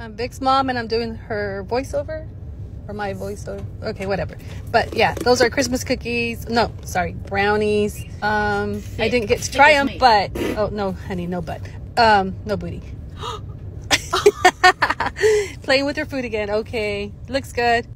I'm Vic's mom and I'm doing her voiceover or my voiceover. Okay, whatever. But yeah, those are Christmas cookies. No, sorry, brownies. Um, I didn't get to try them, but oh no, honey, no butt. Um, no booty. Playing with her food again. Okay, looks good.